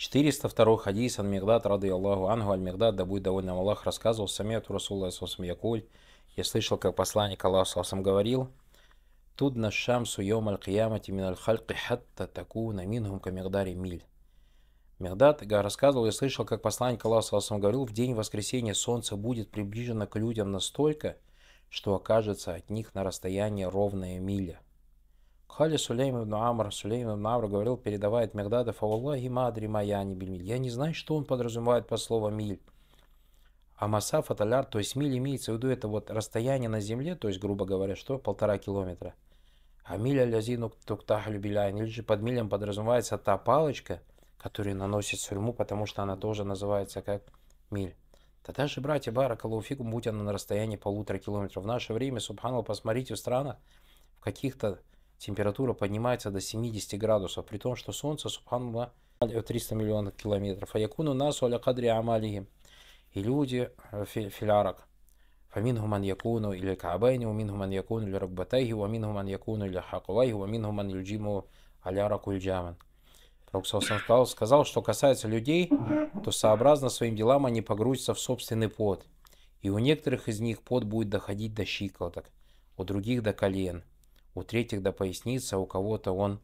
402 хадис ан Мигдад, рады Аллаху Ангу, аль Мигдад, да будет довольным Аллах, рассказывал Самету Расулла Сосам Якуль. Я слышал, как посланник Аллаха Сосам говорил, Тудна шамсу йом аль киямати мин аль хальки хатта такуна минхум ка мигдари миль. Мегдад рассказывал, я слышал, как посланник Аллаха Сосам говорил, в день воскресения солнце будет приближено к людям настолько, что окажется от них на расстоянии ровная миля. Хали Сулейм ибн Амр, Сулейм ибн Амр говорил, передавает Мегдадов, Аллахи мадри не миль. Я не знаю, что он подразумевает по слову миль. А масаф аталяр, то есть миль имеется в виду, это вот расстояние на земле, то есть, грубо говоря, что? Полтора километра. А миля лязину туктах любиляйн, или же под милем подразумевается та палочка, которую наносит сурьму, потому что она тоже называется как миль. Тогда же, братья, баракалуфикум, будь она на расстоянии полутора километров. В наше время, субханал, посмотрите в странах, в каких-то температура поднимается до 70 градусов, при том, что Солнце, субханаллах, 300 миллионов километров. А якуну насу аля кадри амалихи. И люди, э, филярак, فمنهم من يكون إلى الكعبين ومنهم من يكون إلى ركبتيه ومنهم من يكون إلى حقويه ومنهم من يلجم على ركو الجامن. Пророк сказал, сказал, что касается людей, то сообразно своим делам они погрузятся в собственный пот. И у некоторых из них пот будет доходить до щиколоток, у других до колен, у третьих до поясницы, а у кого-то он,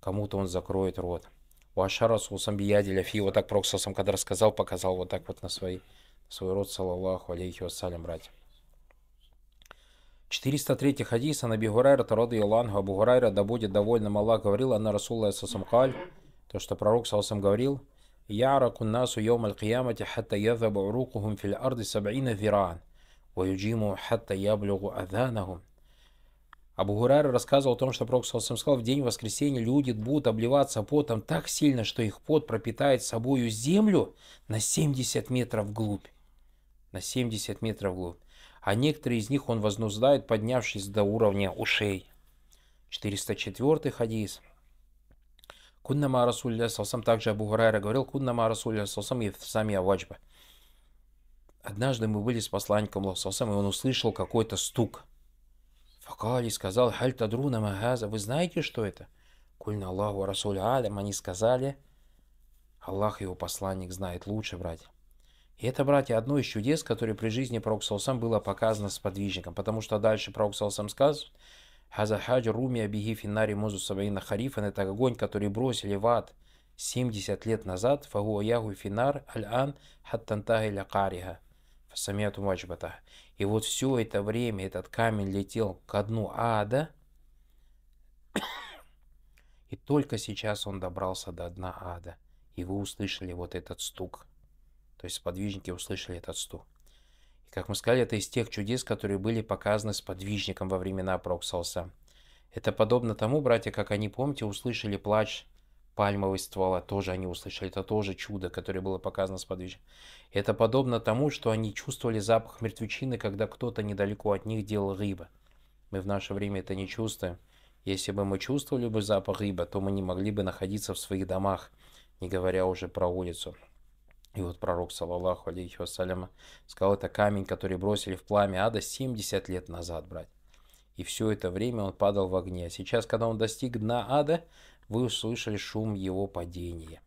кому-то он закроет рот. У Ашара Сусамбияди Фи, вот так Пророк когда рассказал, показал вот так вот на свой, свой рот, саллаллаху алейхи вассалям, братья. 403 хадис, Анаби Гурайра, Тароды Илангу, Абу да будет довольным Аллах, говорил, Анна Расулла Сасамкаль, то, что пророк Салсам говорил, «Яраку насу йом аль-киямати хатта ядhabу урукухум фил арды саб'ина зиран, ва хатта яблюгу адханахум». Абу Гурайра рассказывал о том, что Пророк Салсам сказал, в день воскресения люди будут обливаться потом так сильно, что их пот пропитает собою землю на 70 метров вглубь. На 70 метров вглубь. А некоторые из них он вознуздает, поднявшись до уровня ушей. 404 хадис. Куннама Расулля Салсам, также Абу Гурайра говорил, Куннама Расулля Салсам и сами Аваджба. Однажды мы были с посланником Салсам, и он услышал какой-то стук. Факали сказал, Халь Тадруна Магаза, вы знаете, что это? Кульна Аллаху Расуля Алям, они сказали, Аллах и его посланник знает лучше, братья. И это, братья, одно из чудес, которое при жизни Пророк Салсам было показано сподвижником, потому что дальше Пророк Салсам сказал, Хазахадж Руми Абихи Финари Музу Сабаина Харифан это огонь, который бросили в ад 70 лет назад. Фагу Ягу Финар Аль-Ан Хаттантага Лякариха. Фасамиату Маджбата. И вот все это время этот камень летел к дну ада. И только сейчас он добрался до дна ада. И вы услышали вот этот стук. То есть сподвижники услышали этот стук. Как мы сказали, это из тех чудес, которые были показаны сподвижникам во времена Проксалса. Это подобно тому, братья, как они, помните, услышали плач пальмовой ствола, тоже они услышали, это тоже чудо, которое было показано сподвижникам. Это подобно тому, что они чувствовали запах мертвечины, когда кто-то недалеко от них делал рыба. Мы в наше время это не чувствуем. Если бы мы чувствовали бы запах рыба, то мы не могли бы находиться в своих домах, не говоря уже про улицу. И вот пророк, صلى الله عليه وسلم, сказал, это камень, который бросили в пламя ада 70 лет назад, брать. И все это время он падал в огне. А сейчас, когда он достиг дна ада, вы услышали шум его падения.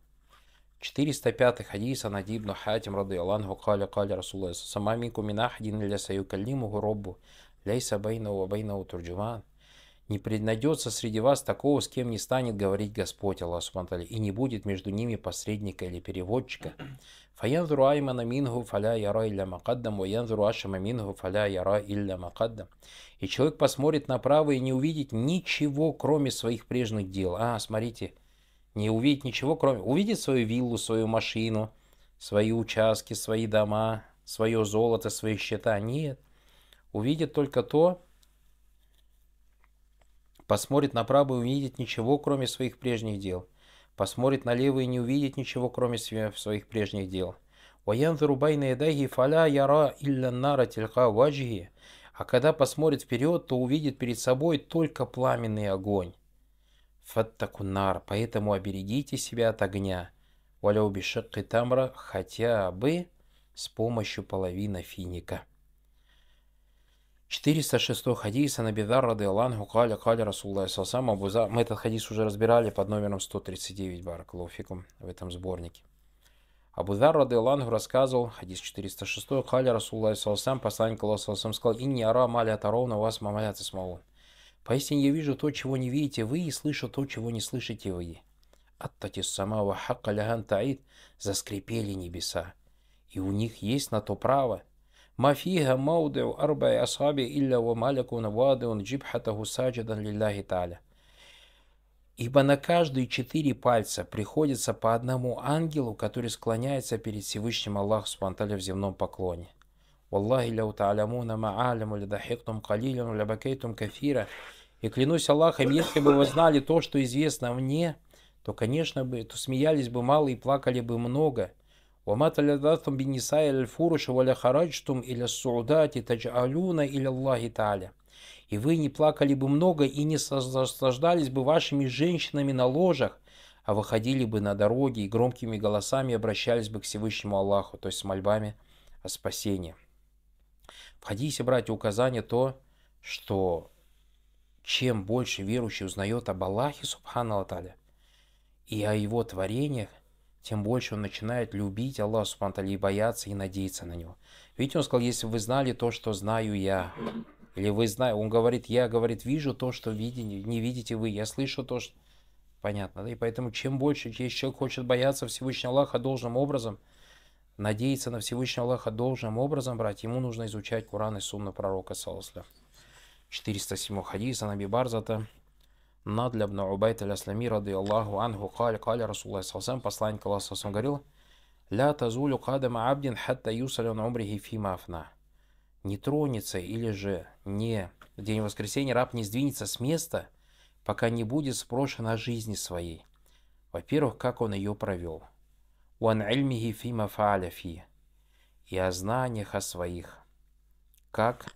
405 хадис عن عدي بن حاتم رضي الله عنه قال قال رسول الله ما منكم من أحد إلا سيكلمه ربه ليس بينه وبينه ترجمان не преднайдется среди вас такого, с кем не станет говорить Господь Аллах سبحانه, и не будет между ними посредника или переводчика. فينظر أيمن منه فلا يرى إلا ما قدم، وينظر أشأم منه فلا يرى إلا ما قدم. И человек посмотрит направо и не увидит ничего, кроме своих прежних дел. А, смотрите, не увидит ничего, кроме... Увидит свою виллу, свою машину, свои участки, свои дома, свое золото, свои счета. Нет. Увидит только то, Посмотрит направо и увидит ничего, кроме своих прежних дел. Посмотрит налево и не увидит ничего, кроме своих прежних дел. Ваянзару байна ядаги фаля яра илля нара тильха ваджихи. А когда посмотрит вперед, то увидит перед собой только пламенный огонь. Фаттакунар, поэтому оберегите себя от огня. Валяу бишакки тамра, хотя бы с помощью половины финика. 406 хадис Анабидар рады Аллаху каля каля Расулла Сасам Абуза. Мы этот хадис уже разбирали под номером 139 Баракалуфикум в этом сборнике. Абудар рады Аллаху рассказывал, хадис 406, каля Расулла Сасам, посланник Аллаха сказал, «Инни ара маля таровна вас мамаля смолу». Поистине я вижу то, чего не видите вы, и слышу то, чего не слышите вы. Аттатис самава хакка ляхан таид, заскрипели небеса. И у них есть на то право – ما فيها موضع أربع أصابع إلا وملك واضع جبهته ساجدا لله تعالى. Ибо на каждые четыре пальца приходится по одному ангелу, который склоняется перед Всевышним Аллаху Субтитры в земном поклоне. Валлахи ляу та'алямуна ма'аляму лядахиктум калилям лябакейтум кафира. И клянусь Аллахом, если бы вы знали то, что известно мне, то, конечно бы, то смеялись бы мало и плакали бы много – وما تلذذتم بالنساء الفرش ولا خرجتم إلى السعودات تجعلون إلى الله تعالى. И вы не плакали бы много и не наслаждались бы вашими женщинами на ложах, а выходили бы на дороги и громкими голосами обращались бы к Всевышнему Аллаху, то есть с мольбами о спасении. В хадисе, братья, указание то, что чем больше верующий узнает об Аллахе, Субхану Аталя, и о его творениях, тем больше он начинает любить Аллаха Субхану и бояться и надеяться на Него. Видите, он сказал, если вы знали то, что знаю я, или вы знаете, он говорит, я, говорит, вижу то, что видите, не видите вы, я слышу то, что... Понятно, да? И поэтому чем больше, если человек хочет бояться Всевышнего Аллаха должным образом, надеяться на Всевышнего Аллаха должным образом, брать, ему нужно изучать Куран и Сунну пророка, саллаху 407 хадиса Наби Барзата, Надля бн Убайт аль-Аслами, рады Аллаху анху, каль, каль, Расулла Салсам, посланник Аллаха Салсам говорил, «Ля тазулю кадама абдин хатта юсалюн умрихи фима афна». Не тронется или же не в день воскресенья раб не сдвинется с места, пока не будет спрошен о жизни своей. Во-первых, как он ее провел. «Уан ильмихи фима фааля фи» и о знаниях о своих. Как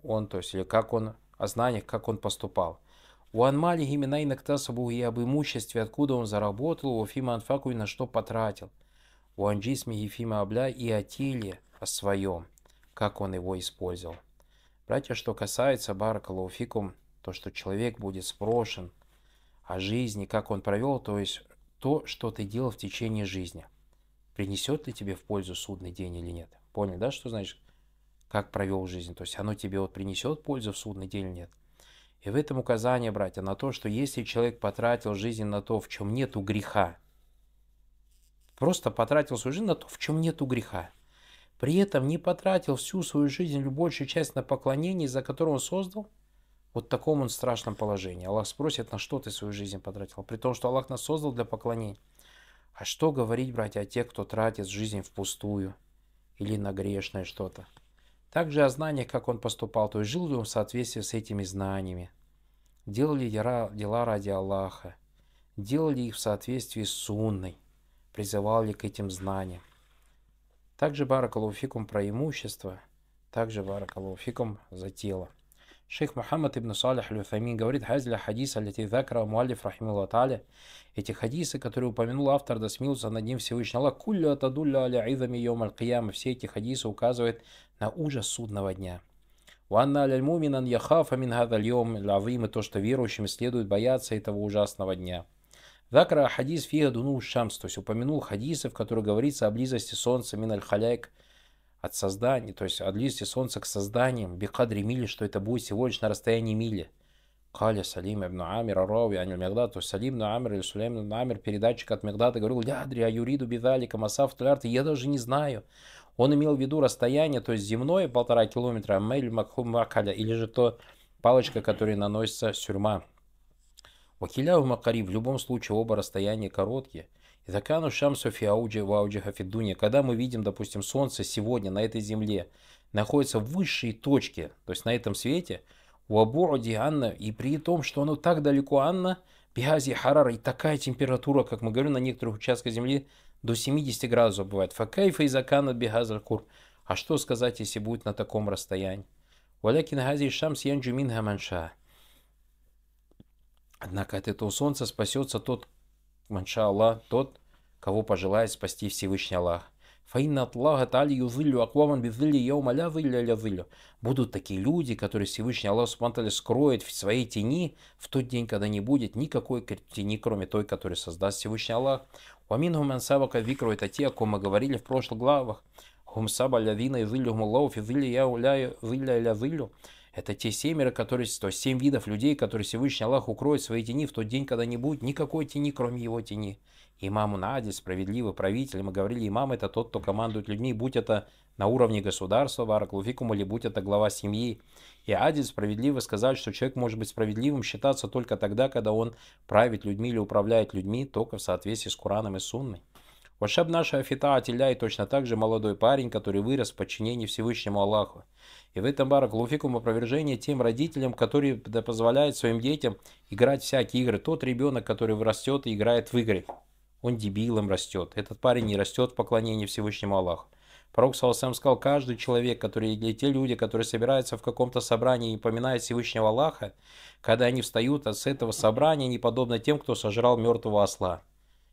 он, то есть, или как он, о знаниях, как он поступал – у Анмали Гиминай Нактасабу и об имуществе, откуда он заработал, у Фима Анфаку и на что потратил. У Анджисми Ефима Абля и о теле, о своем, как он его использовал. Братья, что касается Баракалуфикум, то, что человек будет спрошен о жизни, как он провел, то есть то, что ты делал в течение жизни. Принесет ли тебе в пользу судный день или нет? Понял, да, что значит, как провел жизнь? То есть оно тебе вот принесет пользу в судный день или нет? И в этом указание, братья, на то, что если человек потратил жизнь на то, в чем нету греха, просто потратил свою жизнь на то, в чем нету греха, при этом не потратил всю свою жизнь или большую часть на поклонение, за которое он создал, вот в таком он страшном положении. Аллах спросит, на что ты свою жизнь потратил, при том, что Аллах нас создал для поклонения. А что говорить, братья, о тех, кто тратит жизнь впустую или на грешное что-то? Также о знаниях, как он поступал, то есть жил ли он в соответствии с этими знаниями. Делали дела ради Аллаха. Делали их в соответствии с сунной. Призывали к этим знаниям. Также баракалуфикум про имущество. Также баракалуфикум за тело. Шейх Мухаммад ибн Салих аль говорит, «Хазля хадис алити закра муалиф рахимулла та'аля». Эти хадисы, которые упомянул автор, да смился над ним Всевышний Аллах, «Кулля атадулля аля идами йом аль Все эти хадисы указывают на ужас судного дня. «Ванна аляль муминан яхафа мин гадальем лавим» и то, что верующим следует бояться этого ужасного дня. Закра хадис фига дуну шамс, то есть упомянул хадисы, в которых говорится о близости солнца мин аль халяйк, от создания, то есть от близости Солнца к созданиям, бикадри мили, что это будет всего лишь на расстоянии мили. Каля Салим ибн Амир Арави Анил Мегдад, то есть Салим ибн Амир или Сулейм ибн Амир, передатчик от Мегдада, говорил, ядри, юриду бидалика масаф тулярты, я даже не знаю. Он имел в виду расстояние, то есть земное полтора километра, мейль макхум макаля, или же то палочка, которая наносится сюрма. Вакиля в Макари, в любом случае оба расстояния короткие – Закану шамсу фи ауджи вауджи хафидуня. Когда мы видим, допустим, солнце сегодня на этой земле находится в высшей точке, то есть на этом свете, у Абуади Анна, и при том, что оно так далеко Анна, Биази Харара, и такая температура, как мы говорим, на некоторых участках земли до 70 градусов бывает. Факайфа и закана бихазар кур. А что сказать, если будет на таком расстоянии? Валякин хази шамс янджумин хаманша. Однако от этого солнца спасется тот, манша Аллах, тот, кого пожелает спасти Всевышний Аллах. Фаинна Аллаха Тали юзиллю акваман безилли яума ля зилля ля зиллю. Будут такие люди, которые Всевышний Аллах Субтитры скроет в своей тени в тот день, когда не будет никакой тени, кроме той, которую создаст Всевышний Аллах. Уамин гуман сабака викру это те, о ком мы говорили в прошлых главах. Хум саба лявина и зиллю гумаллаху фи зилли яу ля зилля ля зиллю. Это те семеро, которые, то есть семь видов людей, которые Всевышний Аллах укроет в своей тени в тот день, когда не будет никакой тени, кроме его тени. Имаму Нади, справедливый правитель, мы говорили, имам это тот, кто командует людьми, будь это на уровне государства, Бараклуфикум, или будь это глава семьи. И Адиль справедливо сказал, что человек может быть справедливым считаться только тогда, когда он правит людьми или управляет людьми, только в соответствии с Кураном и Сунной. Вашаб наша Афита и точно так же молодой парень, который вырос в подчинении Всевышнему Аллаху. И в этом барак луфикум опровержение тем родителям, которые позволяют своим детям играть всякие игры. Тот ребенок, который растет и играет в игры он дебилом растет. Этот парень не растет в поклонении Всевышнему Аллаху. Пророк Саласам сказал, каждый человек, который, или те люди, которые собираются в каком-то собрании и поминают Всевышнего Аллаха, когда они встают с этого собрания, они подобны тем, кто сожрал мертвого осла.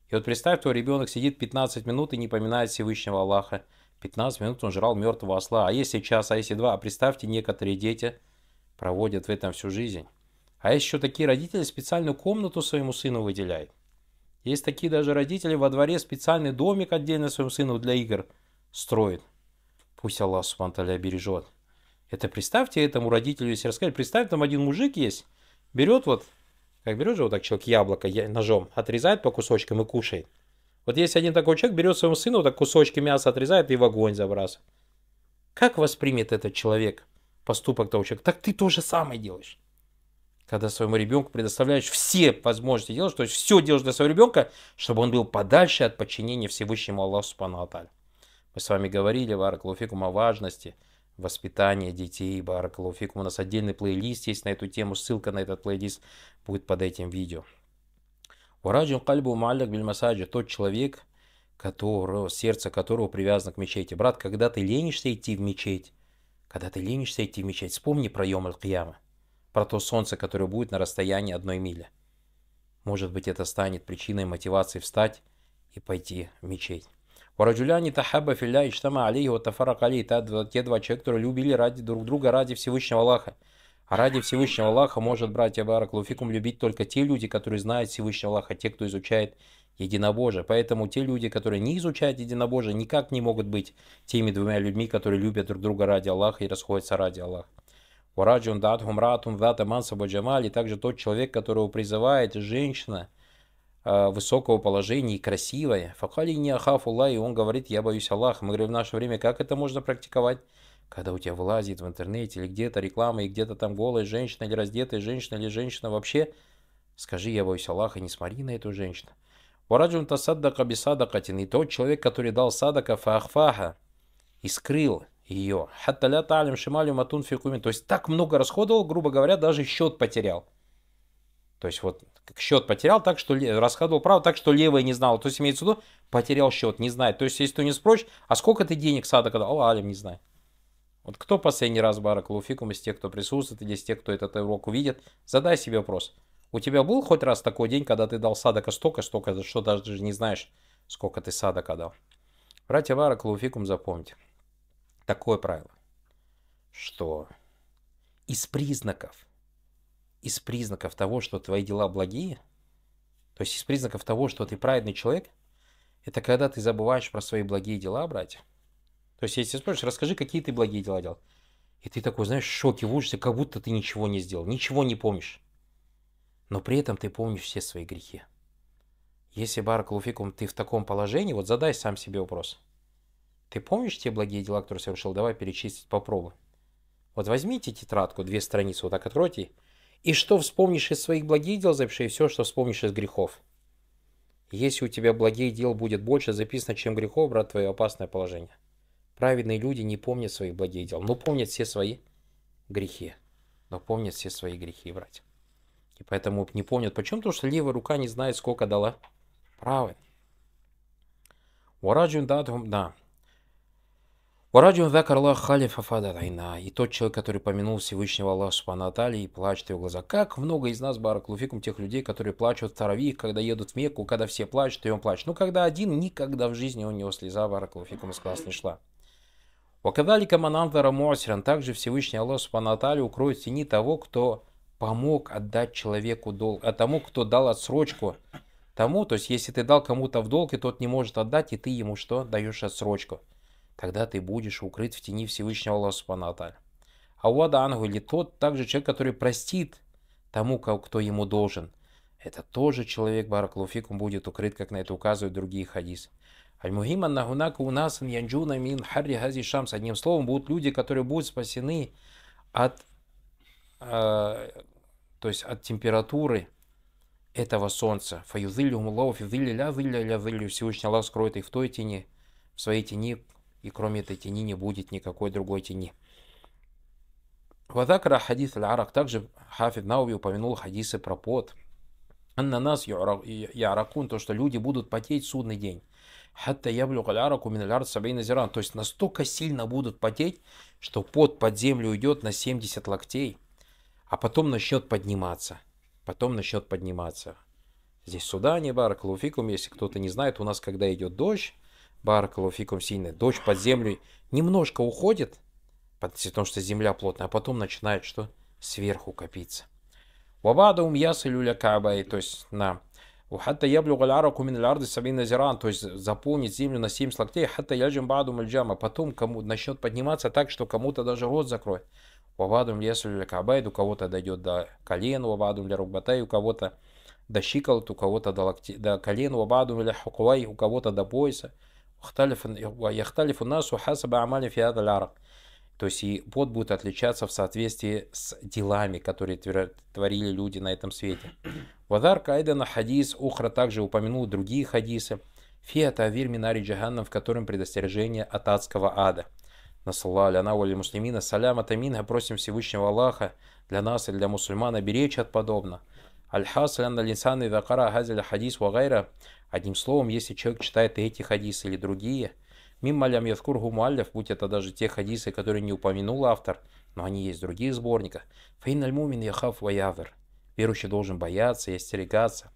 И вот представь, твой ребенок сидит 15 минут и не поминает Всевышнего Аллаха. 15 минут он жрал мертвого осла. А если час, а если два? А представьте, некоторые дети проводят в этом всю жизнь. А есть еще такие родители специальную комнату своему сыну выделяют. Есть такие даже родители во дворе специальный домик отдельно своему сыну для игр строит. Пусть Аллах Субтитры бережет. Это представьте этому родителю, если рассказать, представь, там один мужик есть, берет вот, как берет же вот так человек яблоко ножом, отрезает по кусочкам и кушает. Вот если один такой человек берет своему сыну вот так кусочки мяса отрезает и в огонь забрасывает. Как воспримет этот человек поступок того человека? Так ты то же самое делаешь когда своему ребенку предоставляешь все возможности делать, то есть все делаешь для своего ребенка, чтобы он был подальше от подчинения Всевышнему Аллаху Субхану. Мы с вами говорили, Баракалуфикум, о важности воспитания детей, Баракалуфикум. У нас отдельный плейлист есть на эту тему, ссылка на этот плейлист будет под этим видео. Ураджин кальбу малляк бельмасаджи, тот человек, которого, сердце которого привязано к мечети. Брат, когда ты ленишься идти в мечеть, когда ты ленишься идти в мечеть, вспомни про Йом Аль-Кияма про то солнце, которое будет на расстоянии одной мили. Может быть, это станет причиной мотивации встать и пойти в мечеть. Вараджуляни тахаба филля иштама алейхи ва тафарак алей. Те два человека, которые любили ради друг друга, ради Всевышнего Аллаха. А ради Всевышнего Аллаха может, братья Барак Луфикум, любить только те люди, которые знают Всевышнего Аллаха, те, кто изучает единобожие. Поэтому те люди, которые не изучают единобожие, никак не могут быть теми двумя людьми, которые любят друг друга ради Аллаха и расходятся ради Аллаха. Вараджун датхум ратун дата мансаба джамали, также тот человек, которого призывает женщина высокого положения и красивая. Факали не ахафулла, и он говорит, я боюсь Аллаха. Мы говорим в наше время, как это можно практиковать? Когда у тебя вылазит в интернете или где-то реклама, и где-то там голая женщина, или раздетая женщина, или женщина вообще, скажи, я боюсь Аллаха, не смотри на эту женщину. Вараджун тасаддака бисадакатин, и тот человек, который дал садака фахфаха и скрыл ее. Хатталя талим шималю матун фикумин. То есть так много расходовал, грубо говоря, даже счет потерял. То есть вот счет потерял так, что расходовал право так, что левое не знал. То есть имеется в виду, потерял счет, не знает. То есть если ты не спросишь, а сколько ты денег сада дал? Алим не знает. Вот кто последний раз Барак Луфикум из тех, кто присутствует, или из тех, кто этот урок увидит, задай себе вопрос. У тебя был хоть раз такой день, когда ты дал садака столько, столько, что даже не знаешь, сколько ты садака дал? Братья Барак Луфикум, запомните такое правило, что из признаков, из признаков того, что твои дела благие, то есть из признаков того, что ты праведный человек, это когда ты забываешь про свои благие дела, братья. То есть, если спросишь, расскажи, какие ты благие дела делал. И ты такой, знаешь, в шоке, в ужасе, как будто ты ничего не сделал, ничего не помнишь. Но при этом ты помнишь все свои грехи. Если, Баракулуфикум, ты в таком положении, вот задай сам себе вопрос. Ты помнишь те благие дела, которые совершил? Давай перечислить, попробуй. Вот возьмите тетрадку, две страницы, вот так откройте. И что вспомнишь из своих благих дел, запиши все, что вспомнишь из грехов. Если у тебя благих дел будет больше записано, чем грехов, брат, твое опасное положение. Праведные люди не помнят своих благих дел, но помнят все свои грехи. Но помнят все свои грехи, братья. И поэтому не помнят. Почему? Потому что левая рука не знает, сколько дала правая. Уараджун дадхум, да. Вараджун закар Аллах халифа фадатайна. И тот человек, который помянул Всевышнего Аллаха Субхану и плачет в его глаза. Как много из нас, Бараклуфикум, тех людей, которые плачут в Таравих, когда едут в Мекку, когда все плачут, и он плачет. Но когда один, никогда в жизни у него слеза Бараклуфикум из глаз не шла. Вакадалика манандара муасиран. Также Всевышний Аллах Субхану укроет тени того, кто помог отдать человеку долг, а тому, кто дал отсрочку тому, то есть если ты дал кому-то в долг, и тот не может отдать, и ты ему что? Даешь отсрочку тогда ты будешь укрыт в тени Всевышнего Аллаха Субхану А Уада Ангу или тот, также человек, который простит тому, кто ему должен, это тоже человек, Бараклуфикум, будет укрыт, как на это указывают другие хадисы. Аль-Мухиман нахунака у нас янджуна мин харри хази шамс. Одним словом, будут люди, которые будут спасены от, э, то есть от температуры этого солнца. Фаюзиллю мулау физилля ля зилля ля. Всевышний Аллах скроет их в той тени, в своей тени, и кроме этой тени не будет никакой другой тени. Вадакра хадис аль-арак. Также Хафид Науви упомянул хадисы про пот. На нас яракун, то, что люди будут потеть судный день. Хатта яблюк аль-араку мин аль сабейна зиран. То есть настолько сильно будут потеть, что пот под землю уйдет на 70 локтей, а потом начнет подниматься. Потом начнет подниматься. Здесь в Судане, Баракалуфикум, если кто-то не знает, у нас когда идет дождь, Баракалуфикум сильный. Дождь под землю немножко уходит, потому что земля плотная, а потом начинает что? Сверху копиться. Вабада ум ясалюля кабай, то есть на Хатта яблю галяраку мин лярды сабина зиран, то есть заполнить землю на 7 локтей, хатта яджим баду мальджама, потом кому начнет подниматься так, что кому-то даже рот закроет. Вабадум лесу кабай, у кого-то дойдет до колен, вабадум для рубатай, у кого-то до щиколот, у кого-то до, локти, до колен, вабадум для хукуай, у кого-то до пояса. Яхталифу насу хасаба амали фиада лярак. То есть и пот будет отличаться в соответствии с делами, которые творили люди на этом свете. Вадар Кайдана хадис Ухра также упомянул другие хадисы. Фиата Авир Минари Джаганнам, в котором предостережение от адского ада. Насалла аляна вали муслимина салям атаминга, просим Всевышнего Аллаха для нас и для мусульман беречь от подобного. Аль-Хас лянна линсаны дакара хазиля хадис вагайра. Одним словом, если человек читает эти хадисы или другие, مما لم يذكره المؤلف, будь это даже те хадисы, которые не упомянул автор, но они есть в других сборниках, فإن المؤمن يخاف ويحذر. Верующий должен бояться и остерегаться.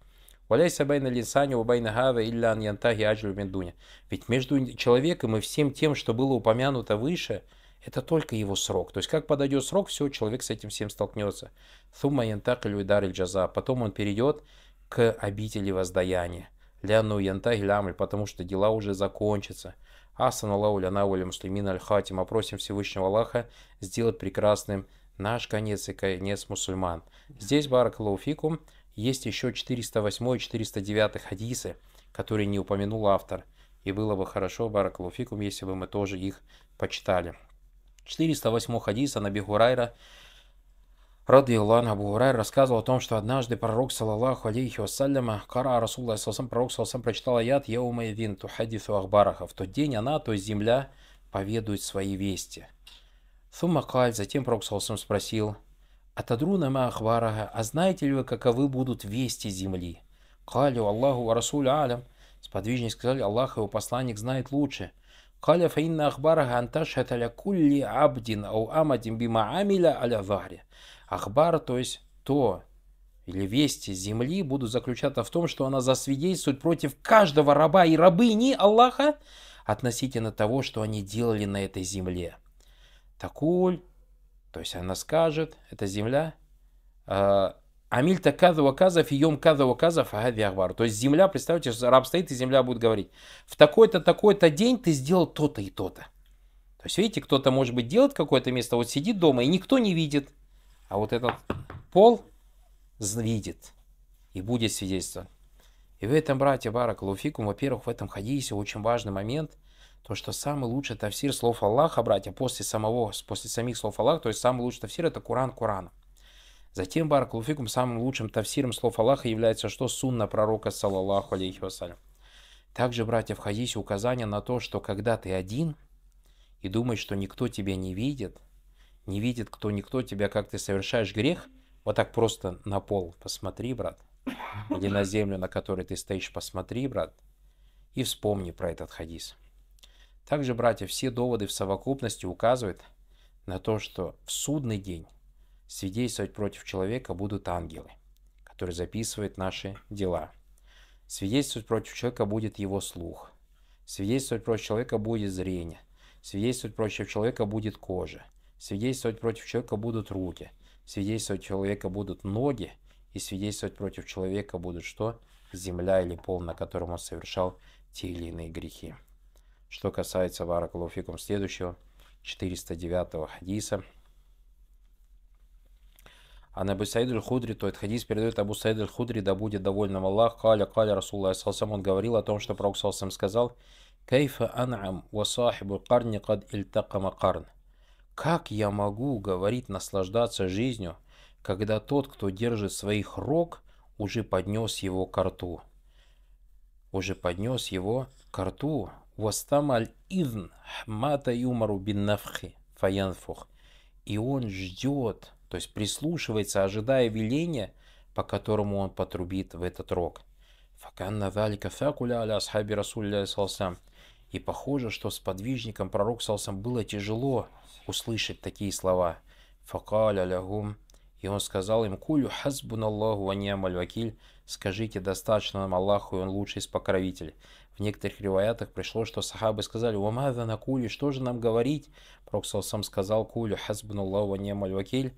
وليس بين الإنسان وبينها إلا أن ينتهي أجله من الدنيا. Ведь между человеком и всем тем, что было упомянуто выше, это только его срок. То есть, как подойдет срок, все, человек с этим всем столкнется. ثم ينتقل إلى الجزاء. Потом он перейдет к обители воздаяния. Ляну янтаг лямль, потому что дела уже закончатся. Асан Аллаху ляна уля муслимин аль хатима. Просим Всевышнего Аллаха сделать прекрасным наш конец и конец мусульман. Здесь, Баракалуфикум, есть еще 408 и 409 хадисы, которые не упомянул автор. И было бы хорошо, Баракалуфикум, если бы мы тоже их почитали. 408 хадиса на Бихурайра Ради Аллах Абу рассказывал о том, что однажды пророк, саллаллаху алейхи вассаляма, кара Расулла салсам, пророк салсам прочитал аят «Яума идин тухадису ахбараха». В тот день она, то есть земля, поведует свои вести. Сумма каль, затем пророк салсам спросил «Атадруна ма ахбараха, а знаете ли вы, каковы будут вести земли?» Калю Аллаху Расуль алям. Сподвижники сказали, Аллах его посланник знает лучше. Каля фаинна ахбараха анташхат аля кулли абдин ау амадин бима амиля аля вахре. Ахбар, то есть то, или вести земли будут заключаться в том, что она засвидетельствует против каждого раба и рабыни Аллаха относительно того, что они делали на этой земле. Такуль, то есть она скажет, эта земля, а, Амильта каза ваказов и йом каза ваказов ахбар. То есть земля, представьте, раб стоит и земля будет говорить, в такой-то, такой-то день ты сделал то-то и то-то. То есть, видите, кто-то, может быть, делает какое-то место, вот сидит дома, и никто не видит. А вот этот пол видит и будет свидетельствовать. И в этом, братья Барак Луфикум, во-первых, в этом хадисе очень важный момент, то, что самый лучший тафсир слов Аллаха, братья, после самого, после самих слов Аллаха, то есть самый лучший тафсир это Куран Курана. Затем, Барак Луфикум, самым лучшим тафсиром слов Аллаха является что? Сунна пророка, саллаллаху алейхи вассалям. Также, братья, в хадисе указание на то, что когда ты один и думаешь, что никто тебя не видит – не видит кто никто тебя, как ты совершаешь грех, вот так просто на пол посмотри, брат, или на землю, на которой ты стоишь, посмотри, брат, и вспомни про этот хадис. Также, братья, все доводы в совокупности указывают на то, что в судный день свидетельствовать против человека будут ангелы, которые записывают наши дела. Свидетельствовать против человека будет его слух. Свидетельствовать против человека будет зрение. Свидетельствовать против человека будет кожа. Свидетельствовать против человека будут руки. Свидетельствовать человека будут ноги. И свидетельствовать против человека будут что? Земля или пол, на котором он совершал те или иные грехи. Что касается Варакалуфикум следующего, 409 хадиса. А на Абу Саид худри то этот хадис передает Абу Саид аль-Худри, да будет доволен Аллах, каля, каля, Расулла Салсам, он говорил о том, что Пророк Салсам сказал, «Кайфа ан'ам ва сахибу карни кад ильтакама карн». Как я могу, говорить, наслаждаться жизнью, когда тот, кто держит своих рог, уже поднес его к рту? Уже поднес его к рту. Вастамаль идн мата юмару бин нафхи фаянфух. И он ждет, то есть прислушивается, ожидая веления, по которому он потрубит в этот рог. Факанна валика факуля асхаби расулля И похоже, что с подвижником пророк Салсам было тяжело услышать такие слова. Факаля лягум. И он сказал им, кулю хазбун Аллаху ва вакиль, скажите, достаточно нам Аллаху, и он лучший из покровителей. В некоторых риваятах пришло, что сахабы сказали, «Умада на кули, что же нам говорить?» Пророк сам сказал, «Кулю хасбун Аллаху ва вакиль».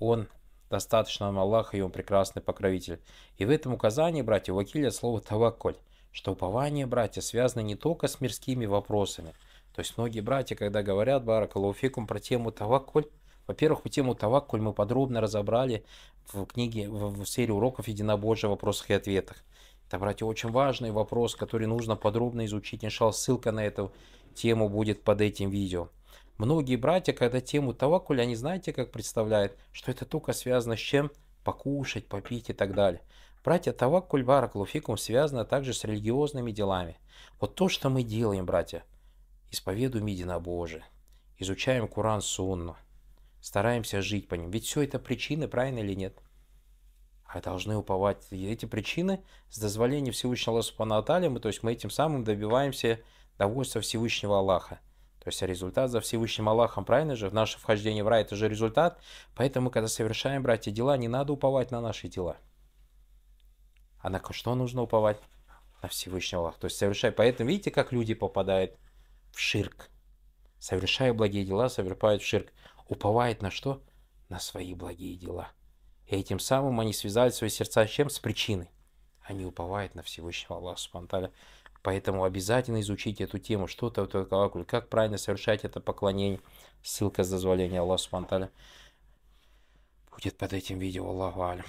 Он достаточно нам Аллаха, и он прекрасный покровитель. И в этом указании, братья, вакиль от слова таваккуль, что упование, братья, связано не только с мирскими вопросами. То есть многие братья, когда говорят, баракалуфикум, про тему таваккуль, во-первых, тему таваккуль мы подробно разобрали в книге, в, в серии уроков единобожия вопросах и ответах. Это, братья, очень важный вопрос, который нужно подробно изучить. Иншалл, ссылка на эту тему будет под этим видео. Многие братья, когда тему тавакуля, они знаете, как представляют, что это только связано с чем? Покушать, попить и так далее. Братья, тавакуль бараклуфикум связано также с религиозными делами. Вот то, что мы делаем, братья, исповедуем единобожие, изучаем Куран Сунну, стараемся жить по ним. Ведь все это причины, правильно или нет? а должны уповать. И эти причины с дозволения Всевышнего Аллаха Субхану мы, то есть мы этим самым добиваемся довольства Всевышнего Аллаха. То есть результат за Всевышним Аллахом, правильно же? Наше вхождение в рай – это же результат. Поэтому, когда совершаем, братья, дела, не надо уповать на наши дела. А на что нужно уповать? На Всевышнего Аллаха. То есть совершая. Поэтому видите, как люди попадают в ширк. Совершая благие дела, совершают в ширк. Уповает на что? На свои благие дела. И этим самым они связали свои сердца с чем? С причиной. Они уповают на Всевышнего Аллаха Субтитры. Поэтому обязательно изучите эту тему, что это колоколь, как правильно совершать это поклонение. Ссылка с дозволения Аллаха Субтитры будет под этим видео. Аллаху Алям.